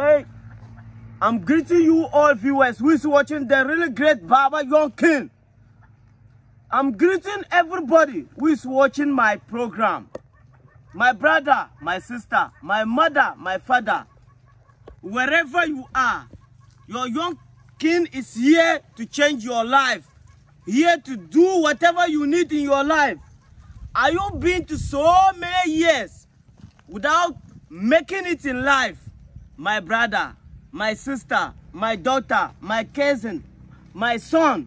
Hey, I'm greeting you all viewers who is watching the really great Baba Young King. I'm greeting everybody who is watching my program. My brother, my sister, my mother, my father, wherever you are, your young king is here to change your life, here to do whatever you need in your life. Are you been to so many years without making it in life? My brother, my sister, my daughter, my cousin, my son,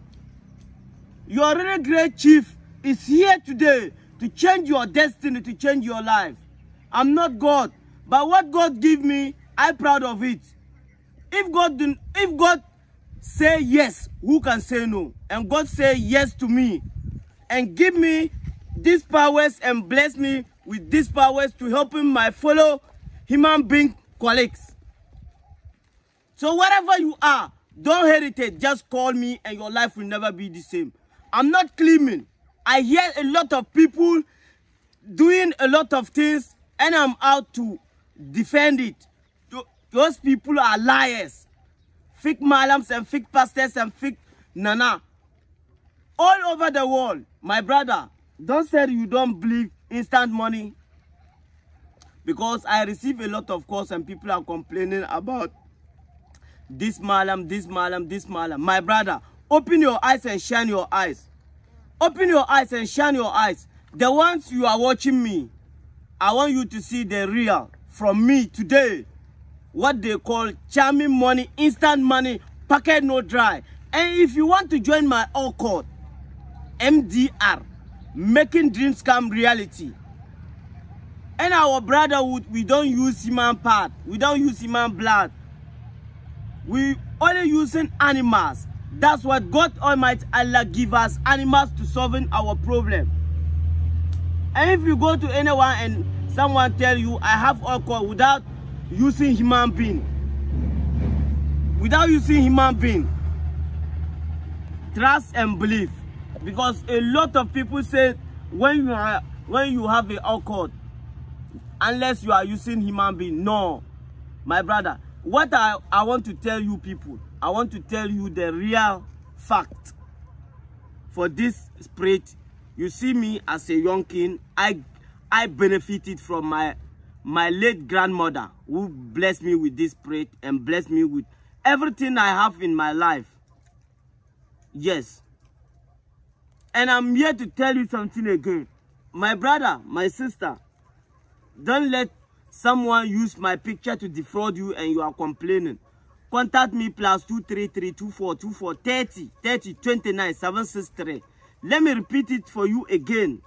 your really great chief is here today to change your destiny, to change your life. I'm not God, but what God give me, I'm proud of it. If God, if God say yes, who can say no? And God say yes to me and give me these powers and bless me with these powers to helping my fellow human being colleagues. So wherever you are, don't hesitate. Just call me and your life will never be the same. I'm not claiming. I hear a lot of people doing a lot of things and I'm out to defend it. Those people are liars. Fake malams and fake pastors and fake nana. All over the world, my brother, don't say you don't believe instant money. Because I receive a lot of calls and people are complaining about this malam, this malam, this malam. My brother, open your eyes and shine your eyes. Open your eyes and shine your eyes. The ones you are watching me, I want you to see the real from me today. What they call charming money, instant money, packet no dry. And if you want to join my all MDR, making dreams come reality. And our brotherhood, we don't use human part. We don't use human blood. We only using animals. That's what God Almighty Allah give us animals to solving our problem. And if you go to anyone and someone tell you I have alcohol without using human being, without using human being, trust and believe. Because a lot of people say when you are when you have a alcohol, unless you are using human being, no, my brother. What I, I want to tell you people, I want to tell you the real fact for this spirit. You see me as a young king, I I benefited from my my late grandmother who blessed me with this spirit and blessed me with everything I have in my life. Yes. And I'm here to tell you something again. My brother, my sister, don't let someone used my picture to defraud you and you are complaining. Contact me plus 233 24 24 30 30 29 763. Let me repeat it for you again.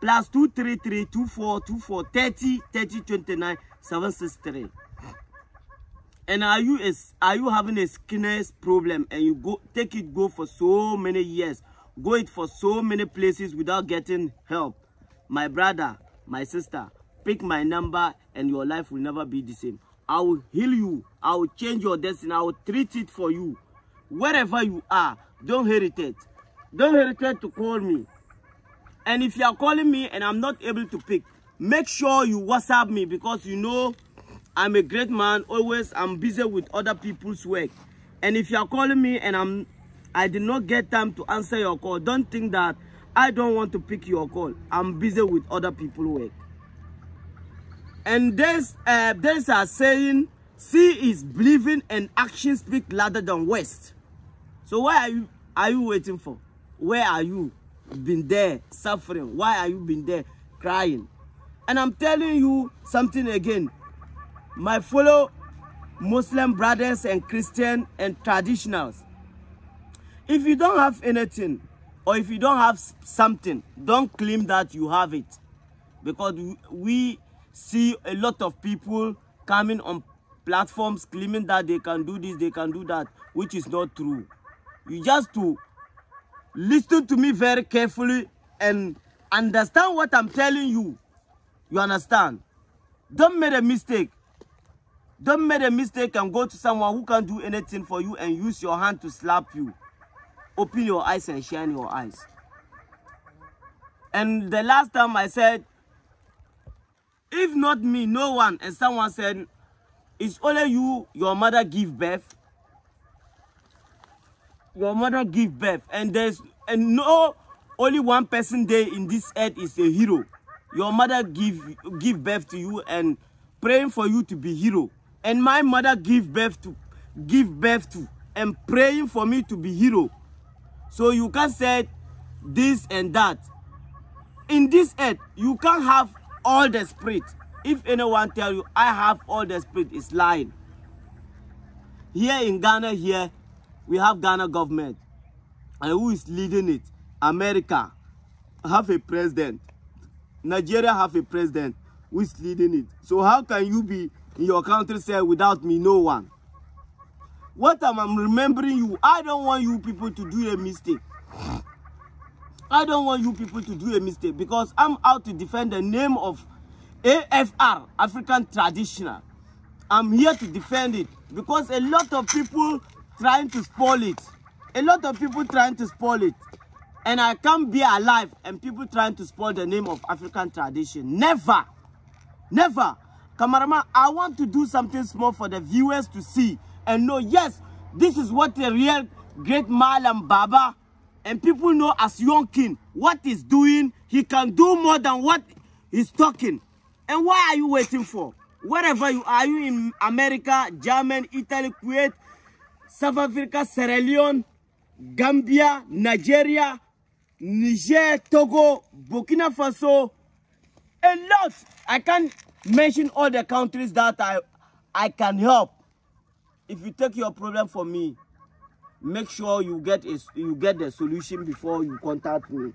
Plus 233 24 24 30 30 29 763. And are you is are you having a skinner's problem and you go take it go for so many years, go it for so many places without getting help? My brother, my sister, pick my number and your life will never be the same. I will heal you. I will change your destiny. I will treat it for you. Wherever you are, don't hesitate. Don't hesitate to call me. And if you are calling me and I'm not able to pick, make sure you WhatsApp me because you know I'm a great man. Always I'm busy with other people's work. And if you are calling me and I'm I did not get time to answer your call, don't think that I don't want to pick your call. I'm busy with other people's work. And there's uh, there's a saying, see is believing and action speak louder than words. So why are you are you waiting for? Where are you? Been there suffering. Why are you been there crying? And I'm telling you something again. My fellow Muslim brothers and Christian and traditionals. If you don't have anything or if you don't have something, don't claim that you have it. Because we see a lot of people coming on platforms claiming that they can do this, they can do that, which is not true. You just to listen to me very carefully and understand what I'm telling you. You understand? Don't make a mistake. Don't make a mistake and go to someone who can't do anything for you and use your hand to slap you. Open your eyes and shine your eyes. And the last time I said, if not me, no one, and someone said, It's only you, your mother give birth. Your mother give birth. And there's and no only one person there in this earth is a hero. Your mother give give birth to you and praying for you to be hero. And my mother give birth to give birth to and praying for me to be hero. So you can say this and that. In this earth, you can't have all the spirit. If anyone tell you, I have all the spirit, it's lying. Here in Ghana, here, we have Ghana government. And who is leading it? America have a president. Nigeria have a president who is leading it. So how can you be in your country say without me, no one? What am I remembering you? I don't want you people to do a mistake. I don't want you people to do a mistake because I'm out to defend the name of AFR, African Traditional. I'm here to defend it because a lot of people trying to spoil it. A lot of people trying to spoil it. And I can't be alive and people trying to spoil the name of African tradition. Never. Never. Cameraman, I want to do something small for the viewers to see and know, yes, this is what a real great Mallam Baba and people know as young king what he's doing. He can do more than what he's talking. And why are you waiting for? Wherever you are, you in America, Germany, Italy, Kuwait, South Africa, Sierra Leone, Gambia, Nigeria, Niger, Togo, Burkina Faso, a lot. I can't mention all the countries that I, I can help. If you take your problem for me, make sure you get a, you get the solution before you contact me.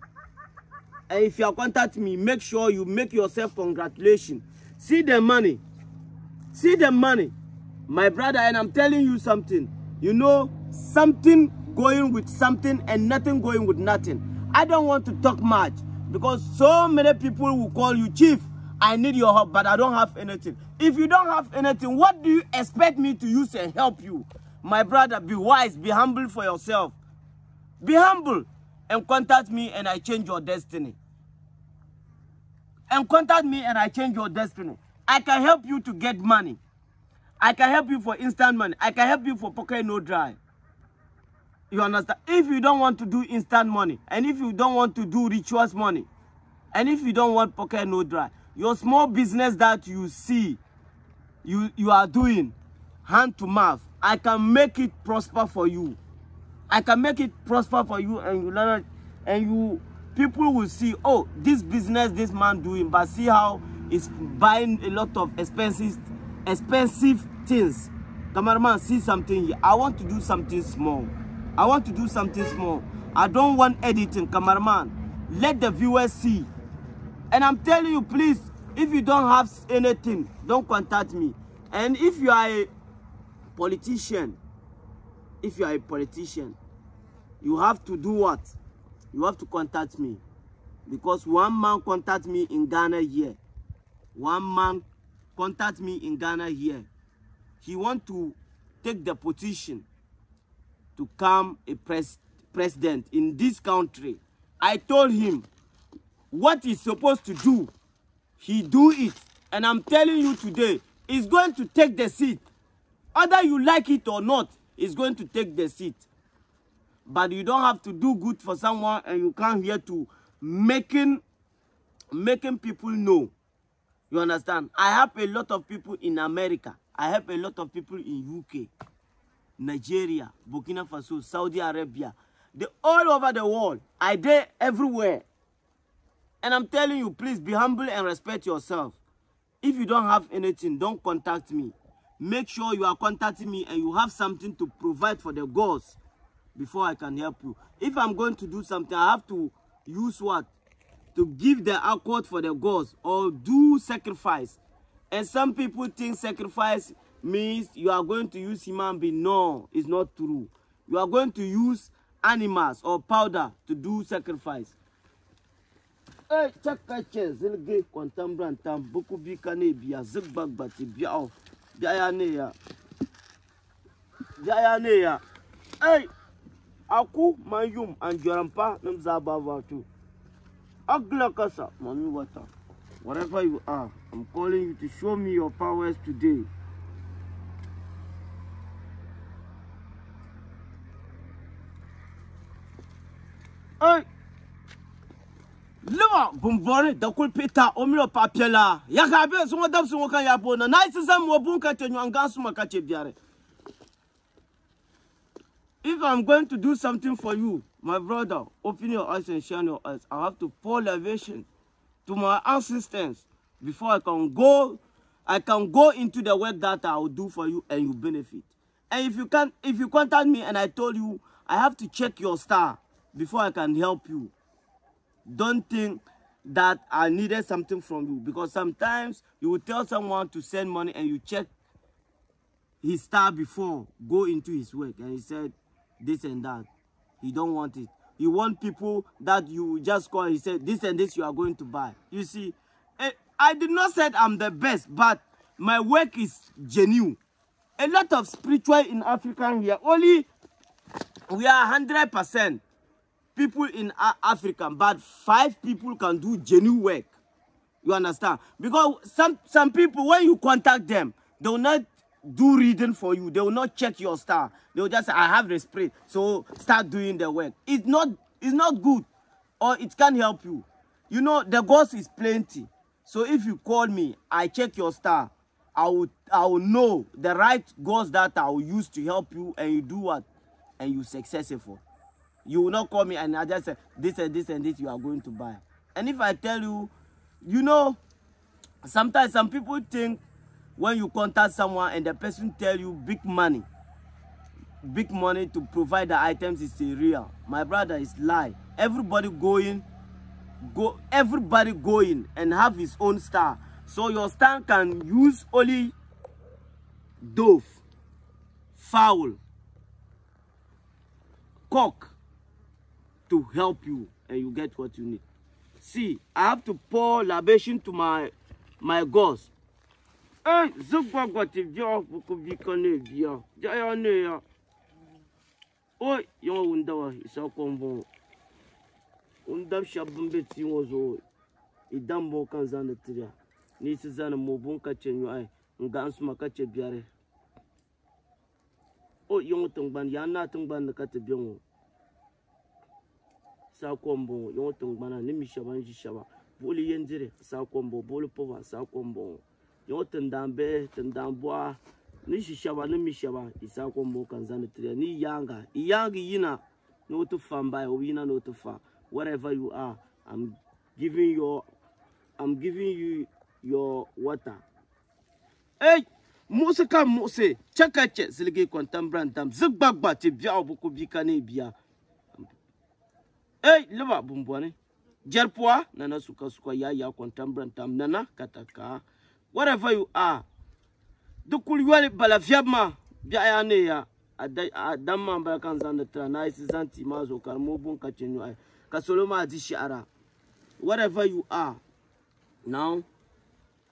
And if you contact me, make sure you make yourself congratulations. See the money. See the money. My brother, and I'm telling you something. You know, something going with something and nothing going with nothing. I don't want to talk much because so many people will call you, Chief, I need your help, but I don't have anything. If you don't have anything, what do you expect me to use and help you? My brother, be wise, be humble for yourself. Be humble and contact me and I change your destiny. And contact me and I change your destiny. I can help you to get money. I can help you for instant money. I can help you for pocket no dry. You understand? If you don't want to do instant money, and if you don't want to do rituals money, and if you don't want pocket no dry, your small business that you see, you, you are doing hand to mouth, I can make it prosper for you. I can make it prosper for you and you learn and you people will see, oh, this business this man doing, but see how he's buying a lot of expensive expensive things. Cameraman, see something here. I want to do something small. I want to do something small. I don't want editing, cameraman. Let the viewers see. And I'm telling you, please, if you don't have anything, don't contact me. And if you are a politician, if you are a politician, you have to do what? You have to contact me. Because one man contact me in Ghana here. One man contact me in Ghana here. He want to take the position to come a pres president in this country. I told him what he's supposed to do. He do it. And I'm telling you today, he's going to take the seat. Either you like it or not, he's going to take the seat. But you don't have to do good for someone and you come here to making, making people know. You understand? I have a lot of people in America. I have a lot of people in UK. Nigeria, Burkina Faso, Saudi Arabia. They all over the world. I there everywhere. And I'm telling you, please be humble and respect yourself. If you don't have anything, don't contact me. Make sure you are contacting me and you have something to provide for the gods before I can help you. If I'm going to do something, I have to use what? To give the accord for the gods or do sacrifice. And some people think sacrifice means you are going to use human being. No, it's not true. You are going to use animals or powder to do sacrifice. Hey, chaka che zilge kwantam brantam buku bi kane biya zigbag biya Jayania. Jayania. Hey! Aku, Mayum, and Jarampa, Namzabavatu. Aglakasa, Mami Wata. Whatever you are, I'm calling you to show me your powers today. Hey! Bumbore da kulpita. Ya. Na isi. If I'm going to do something for you, my brother, open your eyes and shine your eyes. I have to pour elevation to my assistance before I can go. I can go into the work that I will do for you and you benefit. And if you can, if you contact me and I told you I have to check your star before I can help you, don't think that I needed something from you. Because sometimes you will tell someone to send money and you check his star before go into his work. And he said this and that. He don't want it. You want people that you just call he said this and this you are going to buy. You see eh, i did not say i'm the best but my work is genuine. A lot of spiritual in africa here only we are 100 percent people in africa but five people can do genuine work you understand? Because some some people, when you contact them, they will not do reading for you. They will not check your star. They will just say, I have the spirit. So start doing the work. It's not it's not good. Or it can help you. You know, the ghost is plenty. So if you call me, I check your star. I will I will know the right ghost that I will use to help you and you do what? And you successful. You will not call me and I just say this and this and this you are going to buy. And if I tell you, you know, sometimes some people think when you contact someone and the person tell you big money, big money to provide the items is real. My brother is lie. Everybody going, go everybody going and have his own star. So your star can use only dove, fowl, cock to help you and you get what you need. See, I have to pour libation to my my gods. Eh, hey, zugwagwa ti bia buku bika ne bia. Jaya ne ya. Oi, yon wunda wa isa kombo. Wunda shabun be ti wo zo. Idan bo kan zan tiya. Ni si zan mo bun ka chenyo ai. Eh, nga biare. O yon tungban ya na tungban ka te bion. Sakombo yon tingbana ni mi shaba. Nzi shaba buɣuli yendiri sakombo buɣuli puba sakombo. Yon tindaan bihi tindaan bɔɣa ni ʒi shaba ni mi shaba i sakombo kan zani tiriya ni yaanga i yaangi yina ni o ti fa n baya o yina ni o ti fa. Wherever you are i'm giving your i'm giving you your water. Hey muɣusi ka muɣusi chɛ ka chɛ ziligi kɔntambiran tam zigbagba ti biɛɣu buku bi ka ne biya Hey, liba bumbwani. Jerpwa, nana suka suka ya ya kontam tam nana kataka. Wherever you are. Dukul yuali bala fiabma. Bia ya ne ya. Adamma ba kan zan na isi zanti ma zo kar mo bun ka chenyu ai. Ka solo ma di shiara. Wherever you are. Now,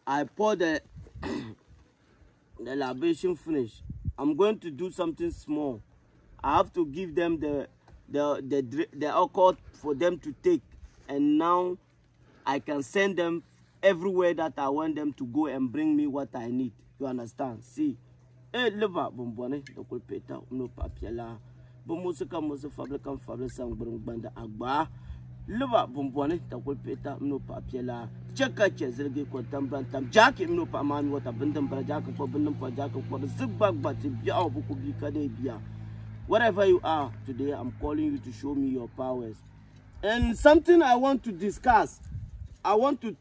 I pour the the libation finish. I'm going to do something small. I have to give them the the the the alcohol for them to take. And now i can send them everywhere that i want them to go and bring me what i need. You understand? See? Eh liver bombone da kulpeta no papiala bo musika musu fable kan fable sang banda agba. Liver bombone da kulpeta no papiala cheka che zirgi ko tambran tam jaki no pa mami wata bindin bara jaka ko bindin pa jaka ko zibba gbati biya buku bi kade biya wherever you are today i'm calling you to show me your powers. And something i want to discuss i want to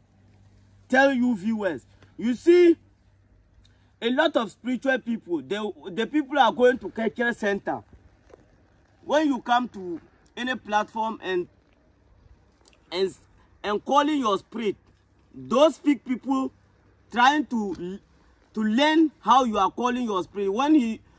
tell you viewers. You see a lot of spiritual people the the people are going to cultural center. When you come to any platform and and and calling your spirit those big people trying to to learn how you are calling your spirit. When he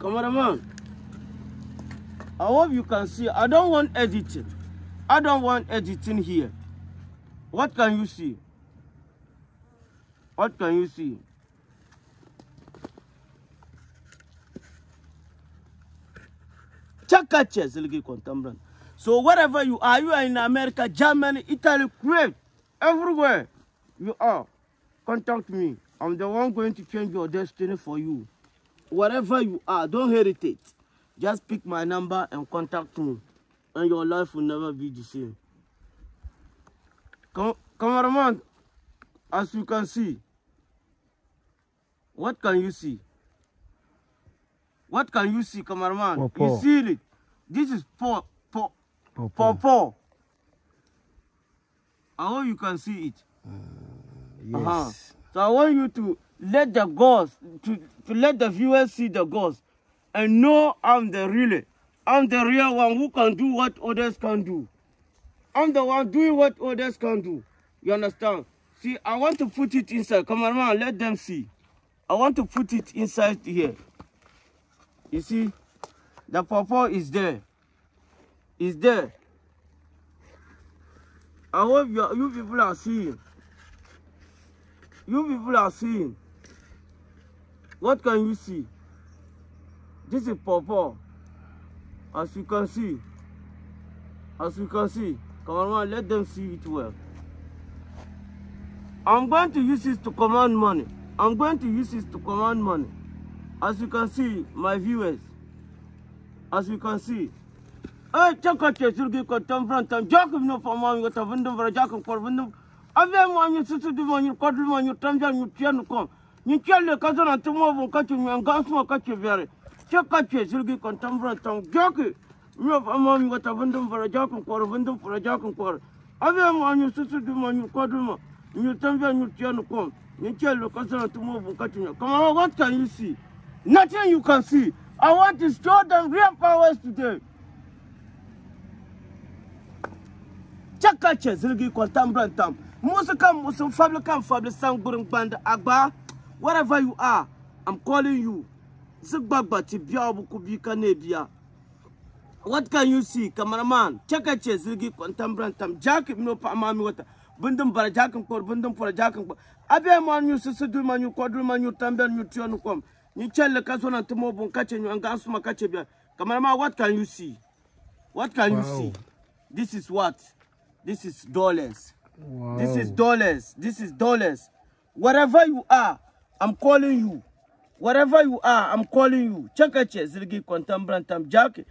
Cameraman, I hope you can see. I don't want editing. I don't want editing here. What can you see? What can you see? Chakache Zilgi Contemporary. So wherever you are, you are in America, Germany, Italy, Kuwait, everywhere you are, contact me. I'm the one going to change your destiny for you. Wherever you are, don't hesitate. Just pick my number and contact me. And your life will never be the same. Come, cameraman, as you can see, what can you see? What can you see, cameraman? You see it. This is paw, Pawpaw. pawpaw. I hope you can see it. Yes. Uh-huh. So I want you to let the gods, to, to let the viewers see the gods and know I'm the real, I'm the real one who can do what others can do. I'm the one doing what others can do. You understand? See, I want to put it inside. Come on, man, let them see. I want to put it inside here. You see, the pawpaw is there. Is there. I hope you, you people are seeing. You people are seeing. What can you see? This is pawpaw. As you can see. As you can see. Come on, let them see it well. I'm going to use this to command money. I'm going to use this to command money. As you can see, my viewers. As you can see. Eh, chaka ce surgi ko tamfran tam jakum no fa mami ko tavundum vara jakum ko vundum ave mo anyu susu du mo nyu kodlu mo nyu tamja nyu tian ko nyu chelle ka zona Nichelli kazana tumovu kachi myangasmo kachi vyari. Chakachi silgi contempora tong joki. Myof amami wata vindum para jakum kwar vindum para jakum kwar. Avi amu anyu susu duma anyu kwaduma. Nyu tambia anyu tianu kom. Nichelli kazana tumovu kachi myangasmo. Come on, what can you see? Nothing you can see. I want to show them real powers today. Chakachi silgi contempora tong. Musu kam musu fabli kam fabli sangurin banda agba. Wherever you are, I'm calling you. Zigbagba ti biya bu ku bi ka ne biya. What can you see, cameraman? Chaka ce zirgi kwantam rantam. Jack no pa mami wata. Bundum bara jakin kor bundum para jakin kor. Abe man you susu du man you kodul man you tamben you tionu kom. Ni chelle ka sona tumo bon kache you anga asuma kache biya. Cameraman, what can you see? What can you see? This is what? This is dollars. Wow. This is dollars. This is dollars. Wherever you are, I'm calling you. Wherever you are, I'm calling you. Chaka ce zirgi kwantam brantam jaki.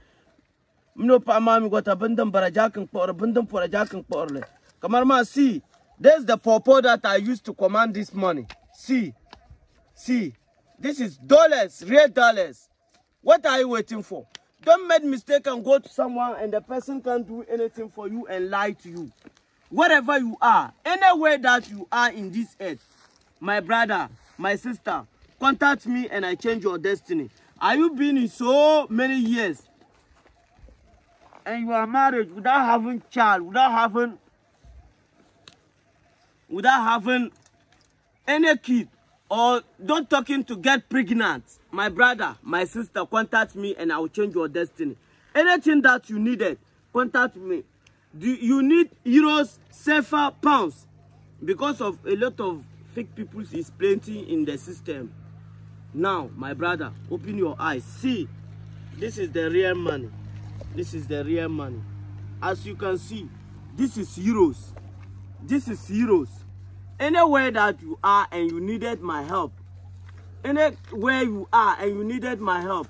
Mno pa mami gota bundum bara jakin por bundum por jakin porle. Kamar ma see, there's the pawpaw that I used to command this money. See, see, this is dollars, real dollars. What are you waiting for? Don't make mistake and go to someone and the person can't do anything for you and lie to you. Wherever you are, anywhere that you are in this earth, my brother, my sister, contact me and I change your destiny. Are you been in so many years? And you are married without having child, without having without having any kid or don't talking to get pregnant. My brother my sister contact me and i will change your destiny. Anything that you needed contact me. Do you need euros safer pounds? Because of a lot of fake people is plenty in the system. Now my brother open your eyes. See this is the real money. This is the real money. As you can see this is euros. This is euros. Anywhere that you are and you needed my help anywhere you are and you needed my help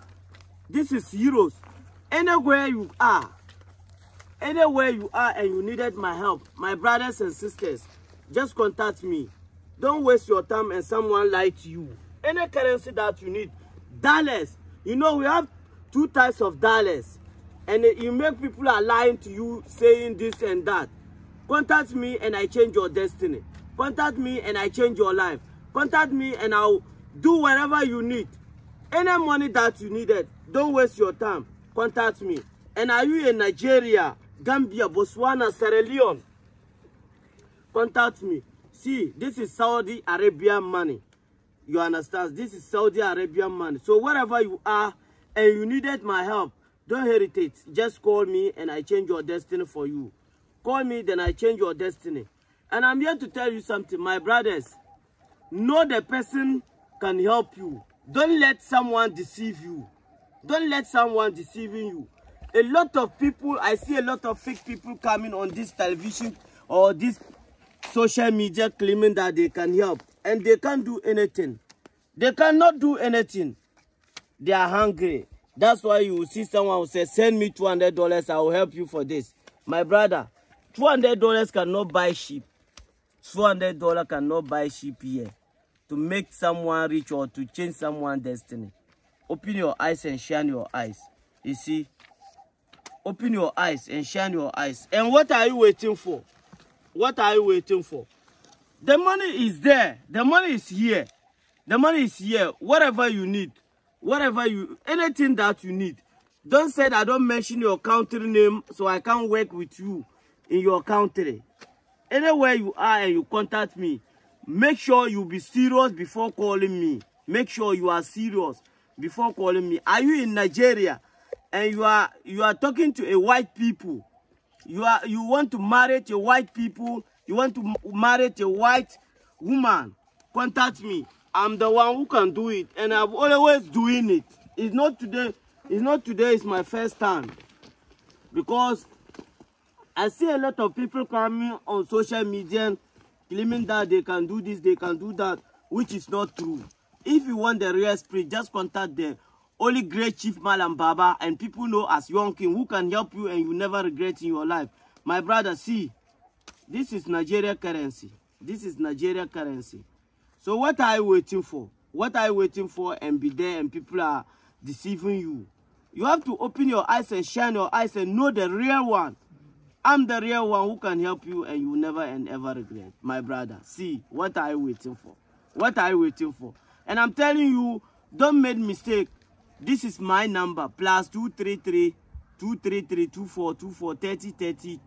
this is euros. Anywhere you are anywhere you are and you needed my help my brothers and sisters just contact me don't waste your time and someone lie to you. Any currency that you need dollars. You know we have two types of dollars. And you make people are lying to you saying this and that. Contact me and i change your destiny. Contact me and i change your life. Contact me and i'll do whatever you need. Any money that you needed don't waste your time. Contact me. And are you in nigeria gambia botswana sierra leone? Contact me see this is saudi arabian money you understand this is saudi arabian money so wherever you are and you needed my help don't hesitate just call me and i change your destiny for you call me, then I change your destiny. And I'm here to tell you something, my brothers. Know the person can help you. Don't let someone deceive you. Don't let someone deceiving you. A lot of people, I see a lot of fake people coming on this television or this social media claiming that they can help. And they can't do anything. They cannot do anything. They are hungry. That's why you see someone who says, send me $200, I will help you for this. My brother, $200 cannot buy sheep. $200 cannot buy sheep here to make someone rich or to change someone's destiny. Open your eyes and shine your eyes. You see? Open your eyes and shine your eyes. And what are you waiting for? What are you waiting for? The money is there. The money is here. The money is here. Whatever you need, whatever you, anything that you need. Don't say that I don't mention your country name so I can't work with you in your country. Anywhere you are and you contact me, make sure you be serious before calling me. Make sure you are serious before calling me. Are you in Nigeria and you are you are talking to a white people? You are you want to marry a white people? You want to marry a white woman? Contact me. I'm the one who can do it, and I've always doing it. It's not today. It's not today. It's my first time because I see a lot of people coming on social media claiming that they can do this, they can do that, which is not true. If you want the real spirit, just contact the Holy Great Chief Mallam Baba and people know as Young King who can help you and you never regret in your life. My brother, see, this is Nigeria currency. This is Nigeria currency. So what are you waiting for? What are you waiting for and be there and people are deceiving you? You have to open your eyes and shine your eyes and know the real one. I'm the real one who can help you and you never and ever regret. My brother, see, what are you waiting for? What are you waiting for? And I'm telling you, don't make mistake. This is my number, plus 233 233 24 24 30 30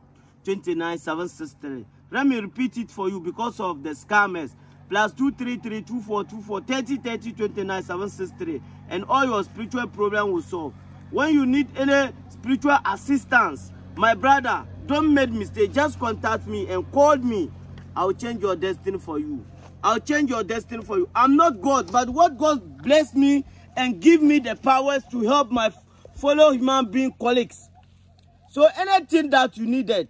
29 763. Let me repeat it for you because of the scammers. Plus 233 24 24 30 30 29 763. And all your spiritual problem will solve. When you need any spiritual assistance, my brother, don't make mistake. Just contact me and call me. I'll change your destiny for you. I'll change your destiny for you. I'm not God, but what God bless me and give me the powers to help my fellow human being colleagues. So anything that you needed,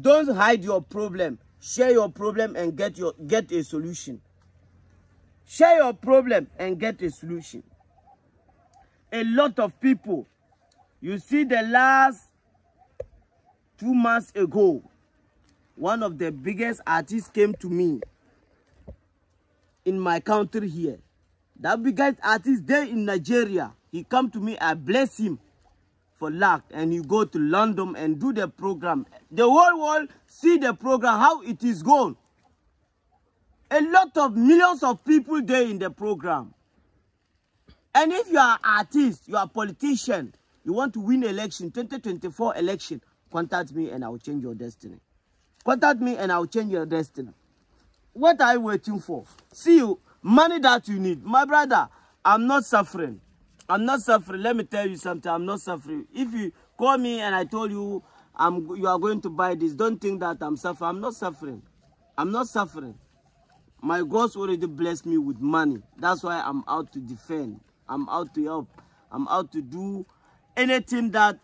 don't hide your problem. Share your problem and get your get a solution. Share your problem and get a solution. A lot of people, you see the last two months ago, one of the biggest artists came to me in my country here. That biggest artist there in Nigeria, he come to me, I bless him for luck, and he go to London and do the program. The whole world see the program, how it is going. A lot of millions of people there in the program. And if you are artist, you are politician, you want to win election, 2024 election, contact me and I will change your destiny. Contact me and I will change your destiny. What are you waiting for? See you, money that you need. My brother, I'm not suffering. I'm not suffering. Let me tell you something. I'm not suffering. If you call me and I told you I'm, you are going to buy this, don't think that I'm suffering. I'm not suffering. I'm not suffering. My God's already blessed me with money. That's why I'm out to defend. I'm out to help. I'm out to do anything that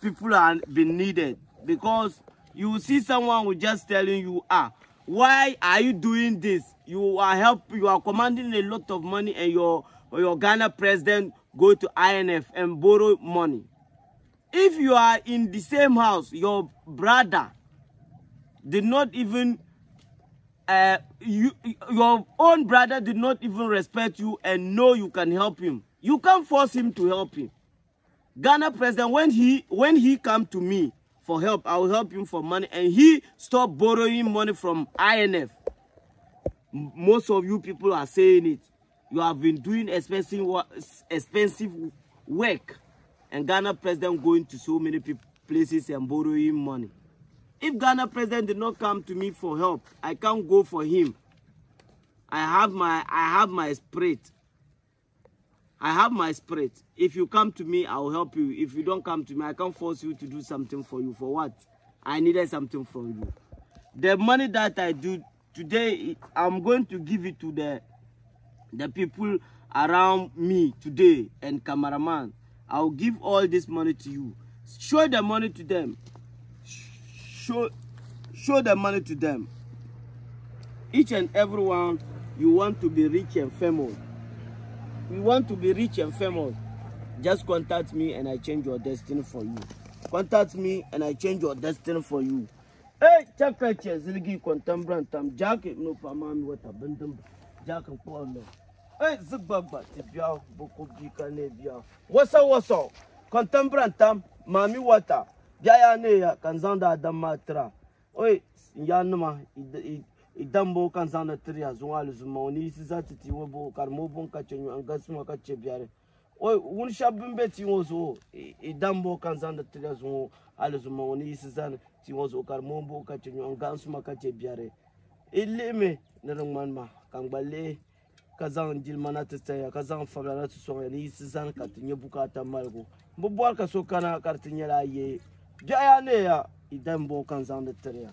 people are been needed. Because you will see someone who just telling you, ah, why are you doing this? You are help. You are commanding a lot of money, and your your Ghana president go to IMF and borrow money. If you are in the same house, your brother did not even uh, you, your own brother did not even respect you and know you can help him. You can't force him to help him. Ghana president, when he when he come to me for help, I will help him for money, and he stop borrowing money from INF. Most of you people are saying it. You have been doing expensive expensive work, and Ghana president going to so many places and borrowing money. If Ghana president did not come to me for help, I can't go for him. I have my I have my spirit. I have my spirit. If you come to me, I will help you. If you don't come to me, I can't force you to do something for you. For what? I needed something from you. The money that I do today, I'm going to give it to the the people around me today and cameraman. I'll give all this money to you. Show the money to them. Show show the money to them. Each and everyone, you want to be rich and famous. You want to be rich and famous. Just contact me and I change your destiny for you. Contact me and I change your destiny for you. Hey, chaka che zilgi kontam tam jack no pamami wata bindum jack ko no. Hey, zigbagba ti bia boko bi ka ne bia. Wasa wasa kontam tam mami wata bia ya ne ya kan zanda adam matra. Oi, ya numa idan bo idambo kansana tirya zunga luzuma oni isi za titi webo karmo bon ka chenyu an gas nyu ka kache biare oy un shabin be ti wo zo idan wozo idambo kansana tirya zunga aluzuma oni isi za ti wozo karmo bon gas nyu ka kache biare ilime nirman ma kangballe ka zaŋ jilima na ti tsaya ka zaŋ fabila na ti so ni yisi zani ka ti nyɛ buƙata malgo bi bɔri ka so kana ka ti nyɛla a yee ya ne ya idan bo bɔŋ kan zaŋdi tiriya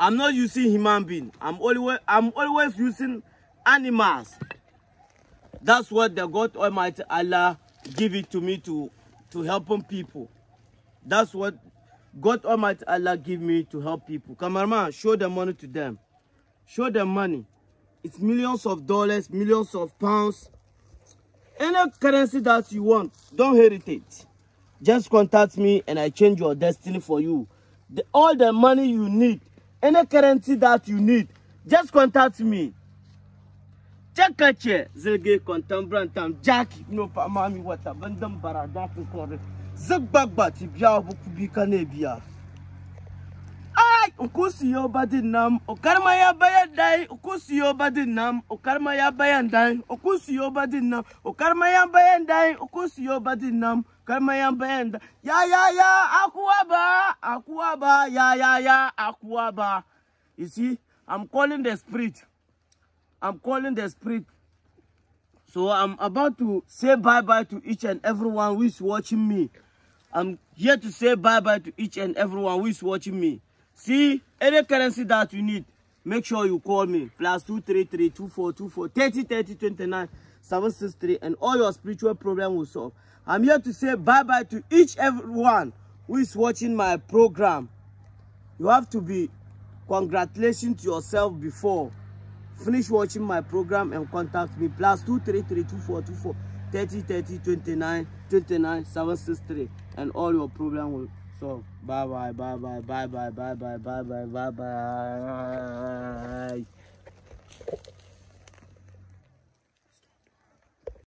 I'm not using human being. I'm always I'm always using animals. That's what the God Almighty Allah give it to me to to helping people. That's what God Almighty Allah give me to help people. Cameraman, show the money to them. Show them money. It's millions of dollars, millions of pounds. Any currency that you want, don't hesitate. Just contact me and I change your destiny for you. The, all the money you need any currency that you need, just contact me. Check a chair. Zilge contemporary time. Jack, no, Mami, what a bandam baradak and corner. Zagbagba, Tibia, Bukubika, Nebia. Ai, Ukusiyo Badinam, Okarmaya Bayadai, Ukusiyo Badinam, Okarmaya Bayandai, Okusiyo Badinam, Okarmaya Bayandai, Okusiyo Badinam. kama yampenda ya ya ya akuaba akuaba ya ya ya akuaba you see i'm calling the spirit. I'm calling the spirit. So i'm about to say bye bye to each and everyone who is watching me. I'm here to say bye bye to each and everyone who is watching me. See any currency that you need make sure you call me. Plus two three three two four two four thirty thirty twenty nine seven six three and all your spiritual problem will solve. I'm here to say bye-bye to each everyone who is watching my program. You have to be congratulations to yourself before. Finish watching my program and contact me. Plus 233 2424 30 30 29 29 763 and all your problem will solve. Bye bye bye bye bye bye bye bye bye bye bye bye.